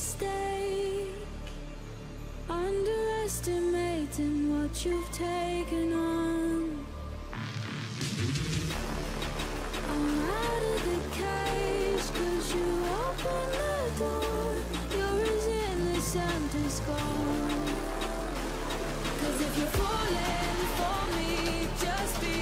mistake. Underestimating what you've taken on. I'm out of the cage, cause you opened the door. You're as innocent as gold. Cause if you're falling for me, just be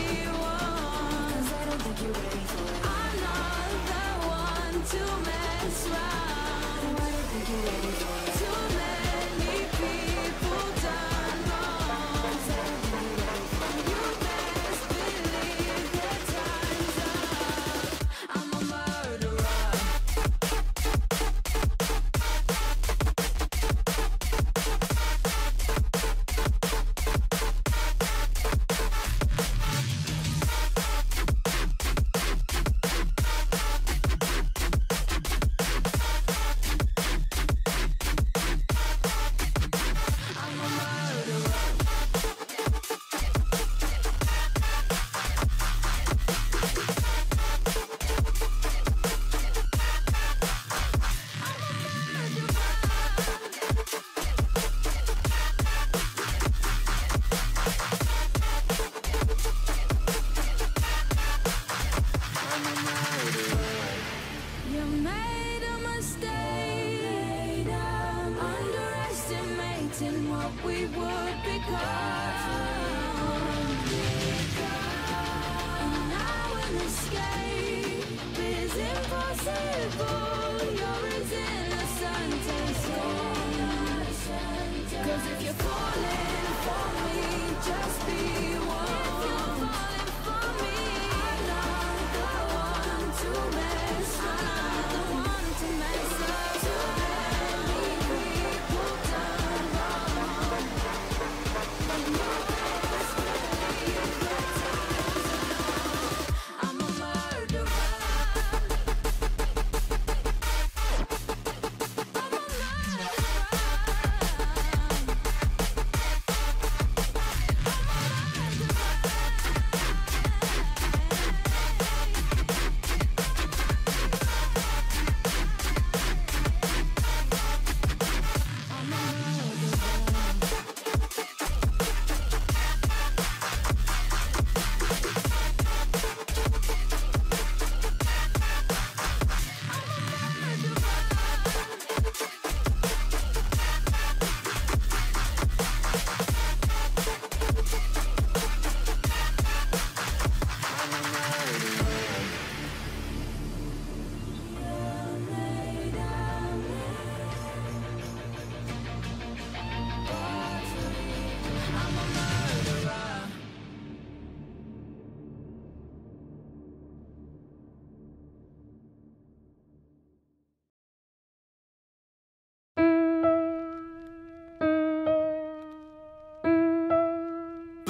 we would become. And now an escape is impossible. You're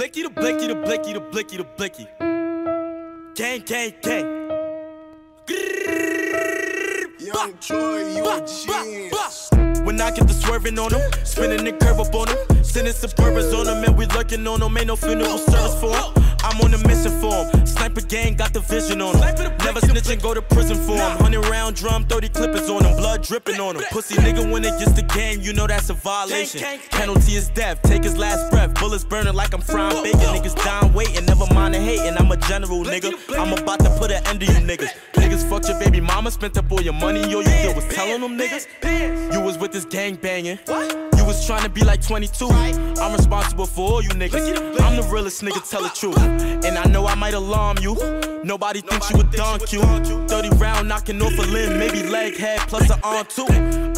Blicky the blicky the blicky the blicky the blicky. Gang, gang, gang. Young Troy, you a genius. When I get the swerving on them, spinning the curve up on them, sending suburbans on them, and we lurking on them. Ain't no funeral service for 'em. I'm on a mission for 'em. Sniper gang got the vision on them. Never snitch and go to prison for 'em. 100 round drum, 30 clippers on them, blood dripping on them. Pussy nigga when it gets the game, you know that's a violation. Penalty is death, take his last breath. Bullets burning like I'm frying bacon. Niggas dying waiting, never mind the hating. I'm a general nigga. I'm about to put an end to you niggas. Niggas fucked your baby mama, spent up all your money. yo, you did was telling them niggas. You was with this gang banging. You was trying to be like 22. I'm responsible for all you niggas. I'm the realest nigga, tell the truth. And I know I might alarm you. Nobody thinks you a donk you. 30 round knocking off a limb, maybe leg, head, plus an arm too.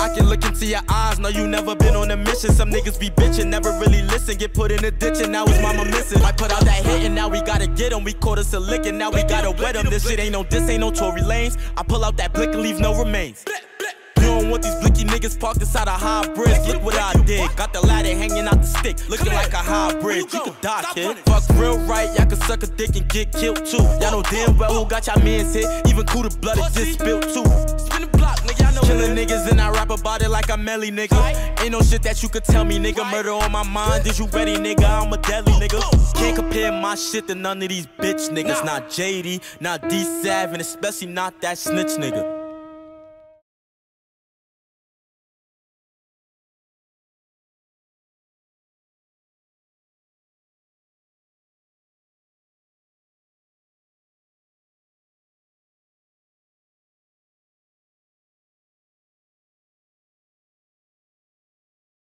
I can look into your eyes, know you never been on a mission. Some niggas be bitching, never really listen. Get put in a ditch and now his mama missing. I put out that hit and now we gotta get him. We caught us a lick and now we gotta wet him. This shit ain't no, this ain't no Tory I pull out that blick and leave no remains. You don't want these blicky niggas parked inside a hybrid. Look what I did. Got the ladder hanging out the stick, looking like a hybrid. You could die, kid. Fuck real right, y'all can suck a dick and get killed too. Y'all know damn well who got y'all mans hit. Even cooler blood is just spilled too. Killing niggas and I rap about it like I'm Melly, nigga. Ain't no shit that you could tell me, nigga. Murder on my mind. Is you ready, nigga? I'm a deadly nigga. Can't compare my shit to none of these bitch niggas. Not JD, not D7, especially not that snitch nigga.